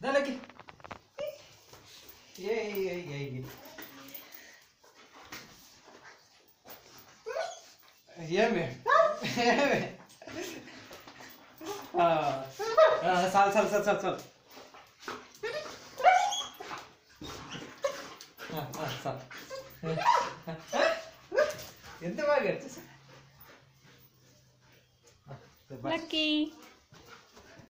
झालं की ये ये ये ये ये मे ये मे हा हा, चाल चाल चाल चाल चाल ఎంత బాగా లక్కీ